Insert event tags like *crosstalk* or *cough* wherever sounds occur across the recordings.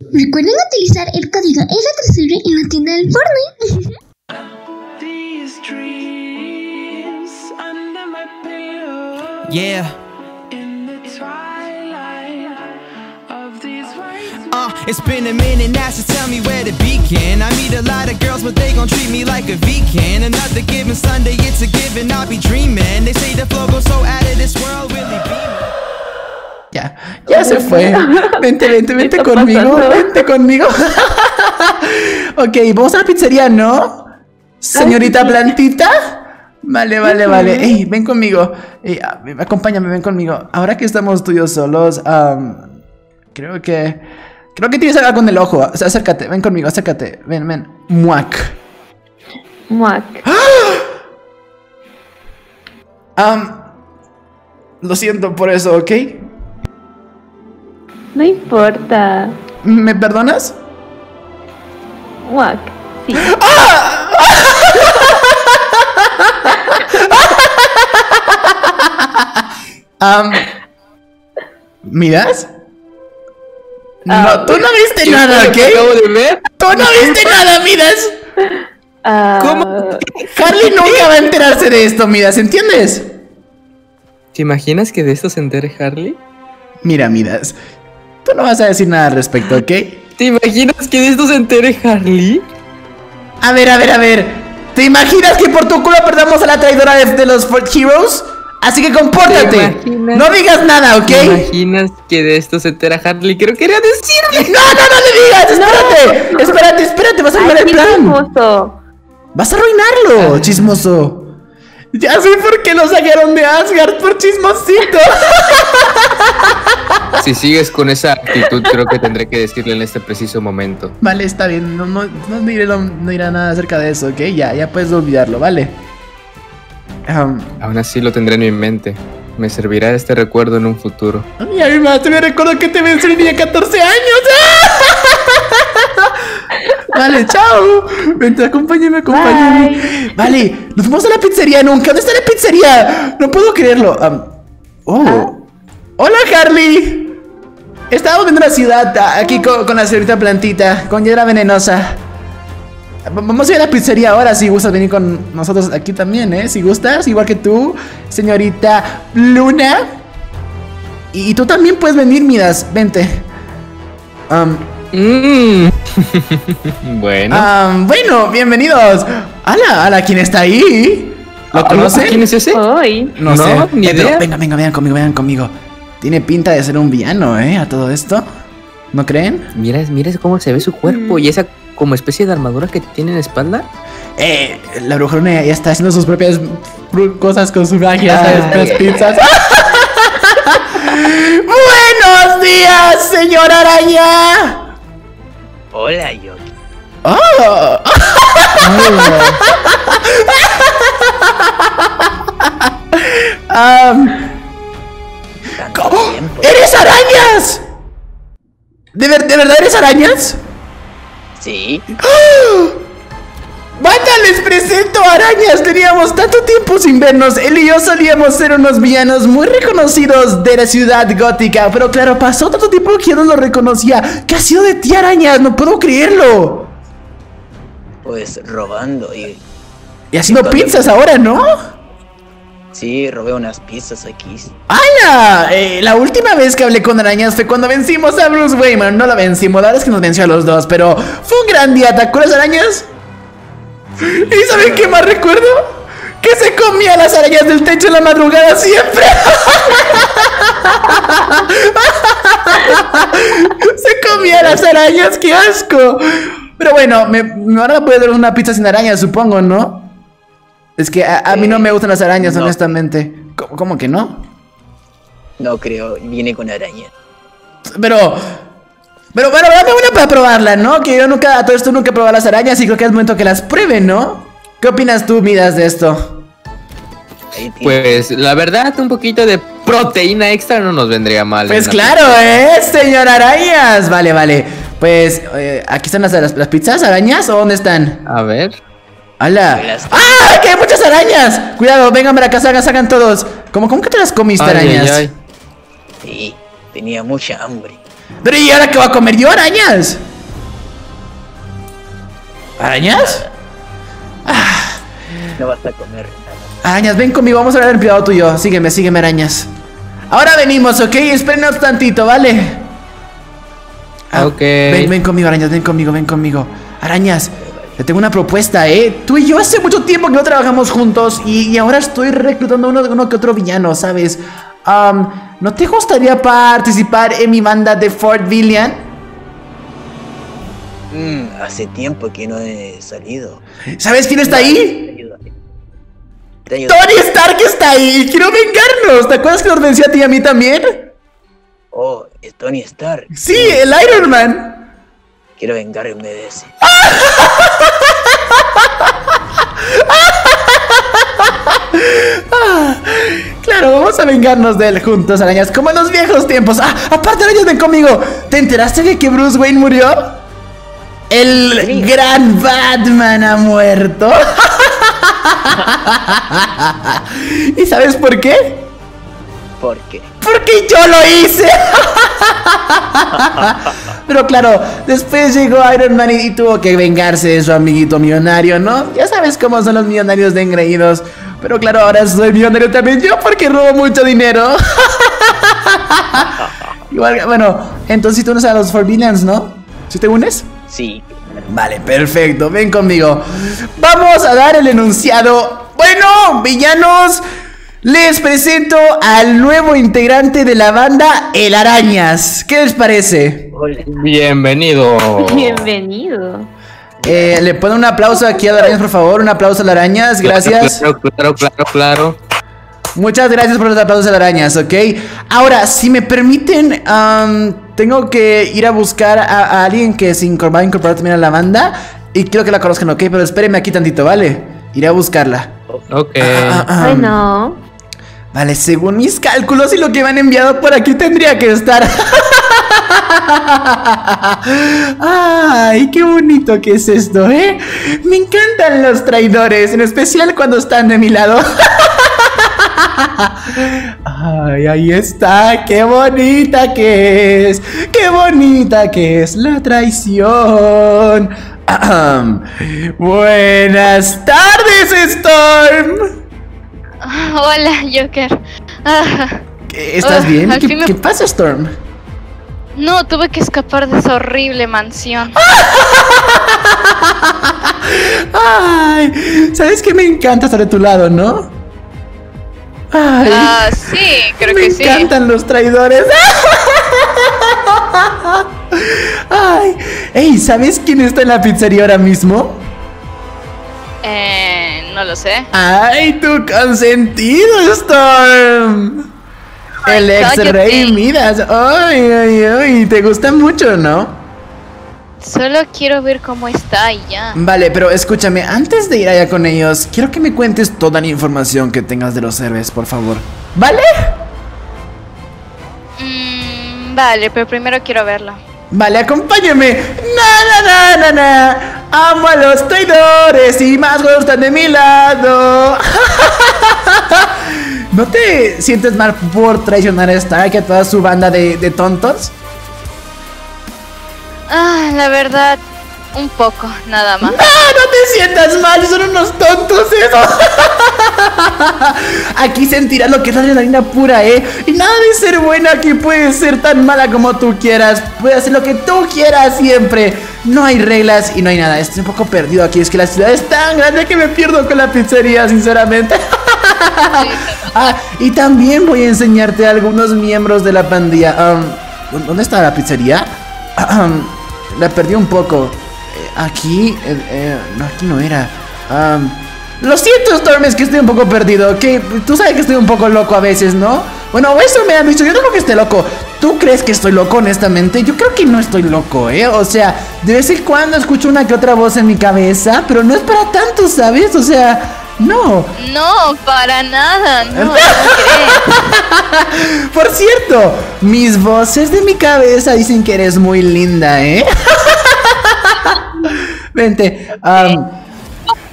Recuerden utilizar el código R3R en la tienda del Fortnite. Yeah. Uh, it's been a minute now, so tell me where to begin. I meet a lot of girls, but they gon' treat me like a vegan. Another given Sunday, it's a given, I'll be dreaming. They say the flow goes so out of this world, really beaming. Ya, ya se fue. Vente, vente, vente conmigo. Vente conmigo. *laughs* ok, vamos a la pizzería, ¿no? Señorita Plantita. Vale, vale, vale. Ey, ven conmigo. Ah, acompáñame, ven conmigo. Ahora que estamos tú y yo solos, creo que. Creo que tienes algo con el ojo. Acércate, ven conmigo, acércate. Ven, ven. Muac. Muac. Am, lo siento por eso, ¿ok? No importa. ¿Me perdonas? Muac. Sí. Ah, no, tú no viste nada, ¿ok? Acabo de ver. Tú no viste nada, Midas. Ah, Harley nunca va a enterarse de esto, Midas, ¿entiendes? ¿Te imaginas que de esto se entere Harley? Mira, Midas, tú no vas a decir nada al respecto, ¿ok? ¿Te imaginas que de esto se entere Harley? A ver, a ver, a ver. ¿Te imaginas que por tu culo perdamos a la traidora de, de los Fort Heroes? Así que compórtate. No digas nada, ¿ok? ¿Te imaginas que de esto se entera Harley? Creo que quería decirle. *laughs* No, no, no le digas. Espérate. Espérate, espérate. Vas a arruinar el plan. chismoso. Vas a arruinarlo, chismoso. Ya sé por qué lo sacaron de Asgard por chismosito. *laughs* Si sigues con esa actitud, creo que tendré que decirle en este preciso momento. Vale, está bien. No, no, no, diré, no, no diré nada acerca de eso, ¿ok? Ya, ya puedes olvidarlo, ¿vale? Um, Aún así lo tendré en mi mente. Me servirá este recuerdo en un futuro. Ay, a mi madre, me recuerdo que te vencí niña 14 años. *laughs* vale, chao. Vente, acompáñame, acompáñame. Vale, nos vamos a la pizzería nunca. ¿Dónde está la pizzería? No puedo creerlo. Oh. Hola, Harley. Estamos viendo la ciudad a- aquí con, con la señorita Plantita, con Hiedra Venenosa. Vamos a ir a la pizzería ahora si gustas venir con nosotros aquí también, ¿eh? Si gustas, igual que tú, señorita Luna. Y, y tú también puedes venir, Midas, vente. Am, Mm. *laughs* bueno. am, bueno, bienvenidos. Hola, hola, ¿quién está ahí? ¿Lo Ah, conoce? ¿Quién es ese? Hoy. No, No, sé. ni Eh, pero idea. venga, venga, vengan conmigo, vengan conmigo. Tiene pinta de ser un villano, ¿eh? A todo esto. ¿No creen? Mira, mira cómo se ve su cuerpo y esa como especie de armadura que tiene en la espalda. Eh, la brujona ya está haciendo sus propias cosas con su magia. Las pizzas. *laughs* ¡Buenos días, señor araña! Hola, Yogi. ¡Oh! *laughs* ¡Oh! *laughs* ¡Eres arañas! ¿De, ver- ¿De verdad eres arañas? Sí, ¡Banda, les presento arañas! Teníamos tanto tiempo sin vernos. Él y yo solíamos ser unos villanos muy reconocidos de la ciudad gótica. Pero claro, pasó tanto tiempo que yo no lo reconocía. ¿Qué ha sido de ti, arañas? No puedo creerlo. pues robando y Y haciendo pizzas ahora, ¿no? Sí, robé unas pizzas aquí. ¡Hala! Eh, la última vez que hablé con arañas fue cuando vencimos a Bruce Wayne. No lo vencimos, la verdad es que nos venció a los dos, pero fue un gran día. ¿Te acuerdas, arañas? ¿Y saben qué más recuerdo? Que se comía las arañas del techo en la madrugada siempre. *laughs* se comía las arañas, qué asco. Pero bueno, me, me van a poder dar una pizza sin arañas, supongo, ¿no? Es que a, a mí no me gustan las arañas, No. honestamente. ¿Cómo, cómo que no? No creo, viene con araña. Pero. Pero bueno, dame una para probarla, ¿no? Que yo nunca, a todo esto nunca he probado las arañas y creo que es momento que las prueben, ¿no? ¿Qué opinas tú, Midas, de esto? Pues la verdad, un poquito de proteína extra no nos vendría mal. Pues claro, ¿eh? Señor Arañas. Vale, vale. Pues, eh, ¿aquí están las, las, las pizzas, arañas? ¿O dónde están? A ver. ¡Hala! ¡Ah! ¡Que hay muchas arañas! Cuidado, vengan para acá, sacan, sacan todos. ¿Cómo, ¿Cómo que te las comiste, Ay, arañas? ay. Sí, tenía mucha hambre. Pero ¿y ahora qué va a comer yo? ¿Arañas? ¿Arañas? No vas a comer nada. Arañas, ven conmigo, vamos a hablar en privado tú y yo. Sígueme, sígueme, arañas. Ahora venimos, ¿ok? Espérenos tantito, ¿vale? Ah, Ok. Ven, ven conmigo, arañas, ven conmigo, ven conmigo. Arañas, te tengo una propuesta, ¿eh? Tú y yo hace mucho tiempo que no trabajamos juntos y, y ahora estoy reclutando uno, uno que otro villano, ¿sabes? ¿No te gustaría participar en mi banda de Fort Villian? Mm, hace tiempo que no he salido. ¿Sabes quién está Te ahí? Te. Tony Stark está ahí. Quiero vengarnos. ¿Te acuerdas que nos venció a ti y a mí también? Oh, es Tony Stark. Sí, el Iron Man. Quiero vengarme de ese. *laughs* Claro, vamos a vengarnos de él juntos, arañas, como en los viejos tiempos. Ah, aparte, arañas, ven conmigo. ¿Te enteraste de que Bruce Wayne murió? El Sí. gran Batman ha muerto. ¿Y sabes por qué? ¿Por qué? Porque yo lo hice. Pero claro, después llegó Iron Man y, tuvo que vengarse de su amiguito millonario, ¿no? Ya sabes cómo son los millonarios de engreídos. Pero claro, ahora soy millonario también yo porque robo mucho dinero. *laughs* Igual, bueno, entonces tú unes a los Four Villains, ¿no? ¿Sí te unes? Sí. Vale, perfecto, ven conmigo. Vamos a dar el enunciado. Bueno, villanos, les presento al nuevo integrante de la banda, El Arañas. ¿Qué les parece? Hola. Bienvenido. *laughs* Bienvenido. Eh, Le pone un aplauso aquí a Arañas, por favor. Un aplauso a Arañas, gracias. Claro, claro, claro, claro. Muchas gracias por los aplausos a Arañas, ¿ok? Ahora, si me permiten, tengo que ir a buscar a, a alguien que se incorpora, va a incorporar también a la banda. Y quiero que la conozcan, ¿ok? Pero espérenme aquí tantito, ¿vale? Iré a buscarla. Ok. Ah, ah, ah. Bueno. Vale, según mis cálculos y lo que me han enviado por aquí tendría que estar. *laughs* *laughs* Ay, qué bonito que es esto, ¿eh? Me encantan los traidores, en especial cuando están de mi lado. *laughs* Ay, ahí está, qué bonita que es, qué bonita que es la traición. *clears throat* Buenas tardes, Storm. Hola, Joker. Ah, ¿Qué, ¿Estás Ah, bien? ¿Qué, me- qué pasa, Storm? No, tuve que escapar de esa horrible mansión. Ay, ¿sabes qué me encanta estar de tu lado, no? Ay, Ah, sí, creo me que sí. encantan los traidores. Ay, hey, ¿sabes quién está en la pizzería ahora mismo? Eh, no lo sé. Ay, tu consentido, Storm. El ex rey. Midas. Ay, ay, ay, te gusta mucho, ¿no? Solo quiero ver cómo está y ya. Vale, pero escúchame, antes de ir allá con ellos, quiero que me cuentes toda la información que tengas de los héroes, por favor. ¿Vale? Mm, vale, pero primero quiero verlo. Vale, acompáñame. Na, na, na, na, na. Amo a los traidores y más están de mi lado. *laughs* ¿No te sientes mal por traicionar a Stark y a toda su banda de, de tontos? Ah, la verdad, un poco, nada más. ¡Ah, no te sientas mal! ¡Son unos tontos esos! *laughs* Aquí sentirás lo que es la adrenalina pura, ¿eh? Y nada de ser buena que puede ser tan mala como tú quieras. Puedes hacer lo que tú quieras siempre. No hay reglas y no hay nada. Estoy un poco perdido aquí. Es que la ciudad es tan grande que me pierdo con la pizzería, sinceramente. *laughs* ah, y también voy a enseñarte a algunos miembros de la pandilla. Um, ¿Dónde está la pizzería? La perdí un poco. Eh, Aquí, eh, eh, no, aquí no era. Am, lo siento, Storm, es que estoy un poco perdido. Que tú sabes que estoy un poco loco a veces, ¿no? Bueno, eso me han dicho. Yo no creo que esté loco. ¿Tú crees que estoy loco, honestamente? Yo creo que no estoy loco, ¿eh? O sea, de vez en cuando escucho una que otra voz en mi cabeza, pero no es para tanto, ¿sabes? O sea, no. No, para nada, no, no crees. *laughs* Por cierto, mis voces de mi cabeza dicen que eres muy linda, ¿eh? *laughs* Vente. am,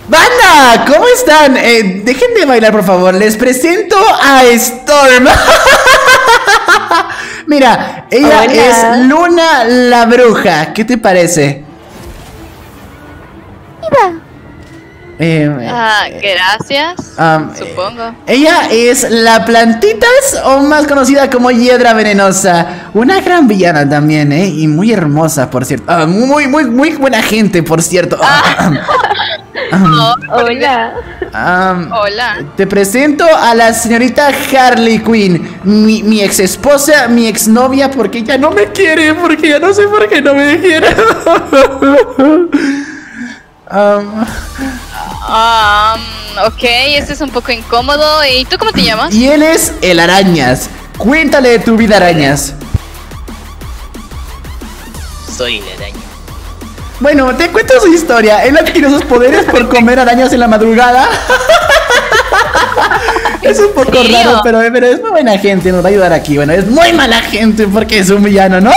Banda, ¿cómo están? Eh, dejen de bailar, por favor. Les presento a Storm. *laughs* Mira, ella Hola. es Luna la bruja. ¿Qué te parece? Eh, Ah, gracias. am, Supongo. Ella es la Plantitas o más conocida como Hiedra Venenosa. Una gran villana también, ¿eh? Y muy hermosa, por cierto. Ah, muy, muy, muy buena gente, por cierto. Oh, *laughs* Hola. Hola. te presento a la señorita Harley Quinn, mi, mi ex esposa, mi ex novia, porque ya no me quiere, porque ya no sé por qué no me quiere. Am, *laughs* Um, ok, este es un poco incómodo. ¿Y tú cómo te llamas? y él es el Arañas. Cuéntale de tu vida, Arañas. Soy la araña. Bueno, te cuento su historia. Él adquirió sus poderes por comer arañas en la madrugada. *laughs* es un poco raro, pero, pero es muy buena gente. Nos va a ayudar aquí. Bueno, es muy mala gente porque es un villano, ¿no?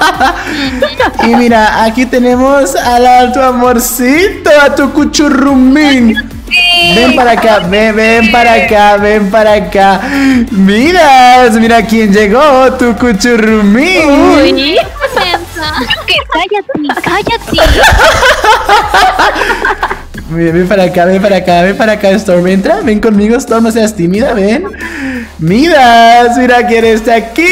*laughs* y mira, aquí tenemos a la- tu amorcito, a tu cuchurrumín. Ven para acá, ven, ven para acá, ven para acá. Mira, mira quién llegó, tu cuchurrumín. Uy. ¿Qué? Cállate, cállate. Ven, ven para acá, ven para acá, ven para acá, Storm. Entra, ven conmigo, Storm, no seas tímida, ven. Miras, mira quién está aquí.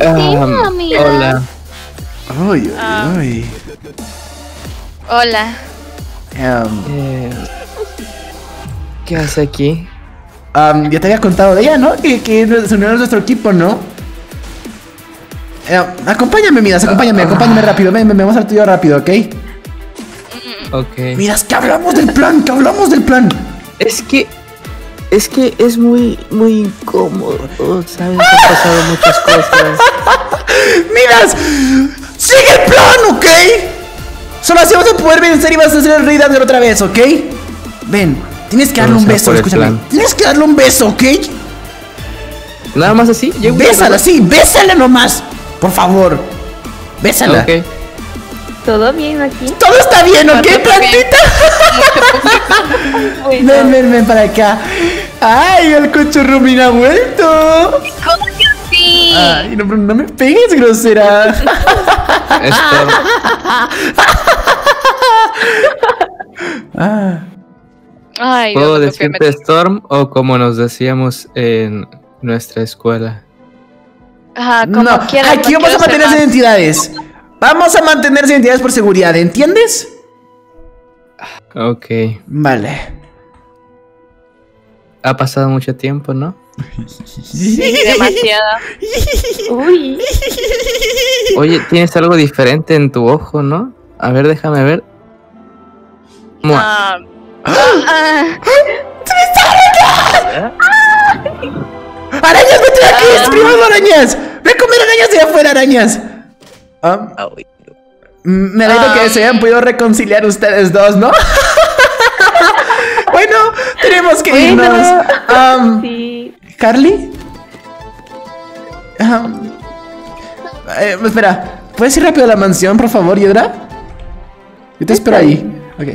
Ah, hola. Uy, uy, Ah. uy. Hola. Eh, ¿Qué hace aquí? ya te había contado de ella, ¿no? Que, que se unió a nuestro equipo, ¿no? Eh, acompáñame, Miras, acompáñame, acompáñame rápido. Ven, ven, vamos a tú y yo rápido, ¿ok? Ok. Miras, que hablamos del plan, que hablamos del plan. Es que. Es que es muy, muy incómodo. ¿Sabes? Han pasado muchas cosas. *laughs* Miras, sigue el plan, ¿ok? Solo así vas a poder vencer y vas a hacer el rey Dagger otra vez, ¿ok? Ven, tienes que darle un beso, escúchame. Tienes que darle un beso, ¿ok? Nada más así. Bésala, sí, bésala nomás. Por favor, bésala. ¿Todo bien aquí? Todo está bien, ¿ok, plantita? *laughs* Ven, ven, ven para acá. ¡Ay, el cuchurrumín ha vuelto! ¿Cómo que sí? Ay, no, no me pegues, grosera. Esto- Ah, Ay, ¿Puedo decirte Storm o como nos decíamos en nuestra escuela? Ajá, como no, quieras. aquí no vamos a mantenerse más. identidades. Vamos a mantenerse identidades por seguridad, ¿entiendes? Ok. Vale. Ha pasado mucho tiempo, ¿no? Sí, demasiado. Uy. Oye, tienes algo diferente en tu ojo, ¿no? A ver, déjame ver. Mua. Ah, ah, ¡Arañas, vete de aquí! ¡Estás privando arañas! ¡Ve a comer arañas de afuera, arañas! Ah, mm, me alegro que se hayan podido reconciliar ustedes dos, ¿no? Bueno, tenemos que Bueno. irnos. Sí. ¿Carly? Am, eh, espera, ¿puedes ir rápido a la mansión, por favor, Hiedra? Yo te espero ahí. Ok.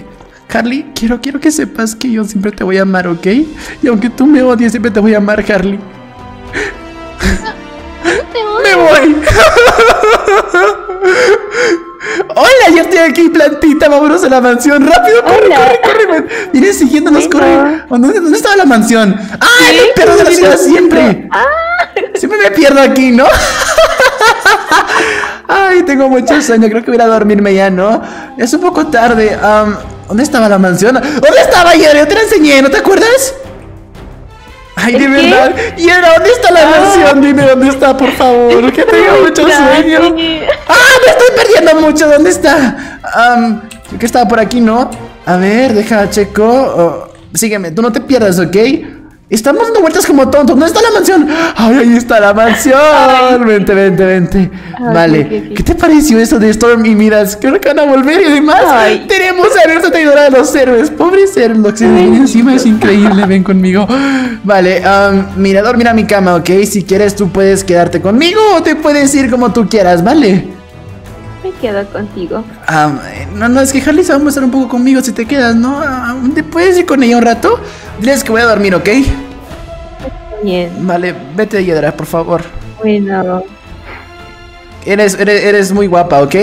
Carly, quiero, quiero que sepas que yo siempre te voy a amar, ¿ok? Y aunque tú me odies, siempre te voy a amar, Carly. *laughs* ¡Me voy! *laughs* ¡Hola! Ya estoy aquí, plantita. Vámonos a la mansión. ¡Rápido! ¡Corre, Hola. corre, corre! Viene siguiéndonos, Bueno. corre. ¿Dónde, ¿Dónde estaba la mansión? ¡Ah! el perro de la ciudad siempre! Siempre me pierdo aquí, ¿no? *laughs* Ay, tengo mucho sueño. Creo que voy a ir a dormirme ya, ¿no? Es un poco tarde. Am, ¿Dónde estaba la mansión? ¿Dónde estaba Hiedra? Yo te la enseñé, ¿no te acuerdas? Ay, de ¿El qué? verdad. Hiedra, ¿dónde está la mansión? Dime dónde está, por favor. Que tengo mucho sueño. ¡Ah! Me estoy perdiendo mucho. ¿Dónde está? Creo que estaba por aquí, ¿no? A ver, deja, checo. Oh, sígueme, tú no te pierdas, ¿ok? Estamos dando vueltas como tontos. ¿Dónde está la mansión? ¡Ay, ahí está la mansión! Vente, vente, vente. Ay, vale. sí, sí, sí. ¿Qué te pareció eso de Storm y Miras? Creo que van a volver y además Ay. tenemos a nuestra traidora de los héroes. Pobre Serlock, se encima, es increíble. Ven conmigo. Vale, am, mirador, mira mi cama, ¿ok? Si quieres, tú puedes quedarte conmigo o te puedes ir como tú quieras, ¿vale? Me quedo contigo. Am, eh, no, no, es que Harley se va a estar un poco conmigo si te quedas, ¿no? Am, ¿Te puedes ir con ella un rato? Diles que voy a dormir, ¿ok? bien. Vale, vete, Yedra, por favor. Bueno, Eres, eres, eres muy guapa, ¿ok?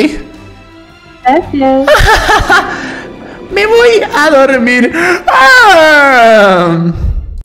gracias. *laughs* Me voy a dormir. Ah.